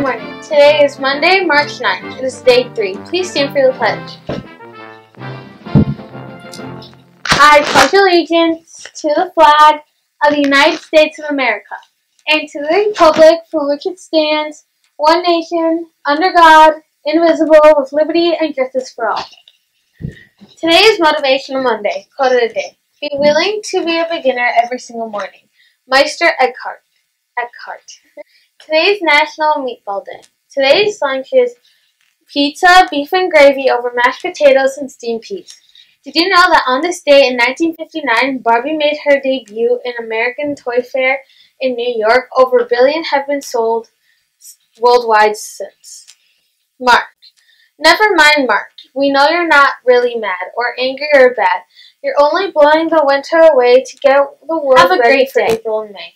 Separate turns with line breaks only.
Good morning. Today is Monday, March 9th. It is day three. Please stand for the pledge. I pledge allegiance to the flag of the United States of America and to the republic for which it stands, one nation, under God, indivisible, with liberty and justice for all. Today is Motivational Monday. Quote of the day. Be willing to be a beginner every single morning. Meister Eckhart. Eckhart. Today's National Meatball Day. Today's lunch is pizza, beef and gravy over mashed potatoes and steamed peas. Did you know that on this day in 1959, Barbie made her debut in American Toy Fair in New York? Over a billion have been sold worldwide since. March. Never mind, March. We know you're not really mad, or angry, or bad. You're only blowing the winter away to get the world ready for
day.
April and May.